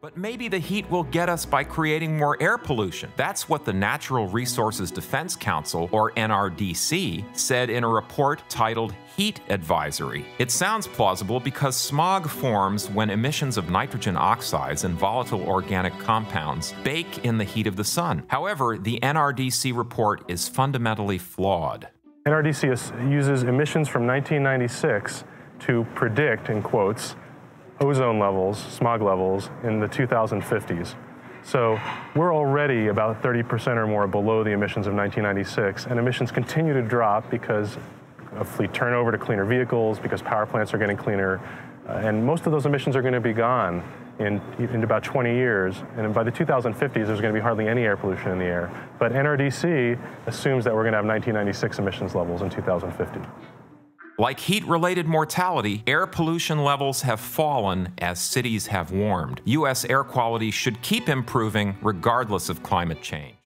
But maybe the heat will get us by creating more air pollution. That's what the Natural Resources Defense Council, or NRDC, said in a report titled Heat Advisory. It sounds plausible because smog forms when emissions of nitrogen oxides and volatile organic compounds bake in the heat of the sun. However, the NRDC report is fundamentally flawed. NRDC uses emissions from 1996 to predict, in quotes, ozone levels, smog levels in the 2050s. So we're already about 30% or more below the emissions of 1996, and emissions continue to drop because of fleet turnover to cleaner vehicles, because power plants are getting cleaner, uh, and most of those emissions are going to be gone in, in about 20 years. And by the 2050s, there's going to be hardly any air pollution in the air. But NRDC assumes that we're going to have 1996 emissions levels in 2050. Like heat related mortality, air pollution levels have fallen as cities have warmed. U.S. air quality should keep improving regardless of climate change.